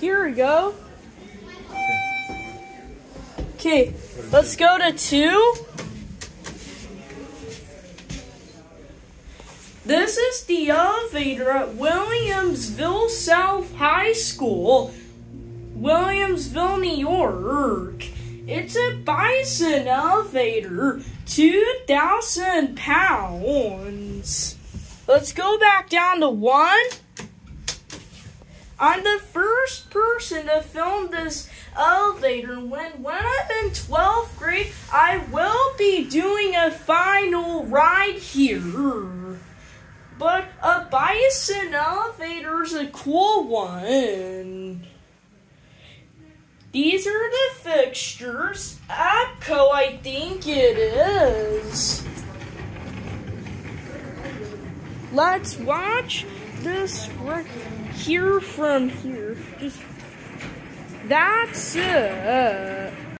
Here we go. Okay, let's go to two. This is the elevator at Williamsville South High School, Williamsville, New York. It's a Bison elevator, 2,000 pounds. Let's go back down to one. I'm the first person to film this elevator. When when I'm in 12th grade, I will be doing a final ride here. But a bison elevator is a cool one. These are the fixtures. APCO, I think it is. Let's watch this right here from here. Just that's it.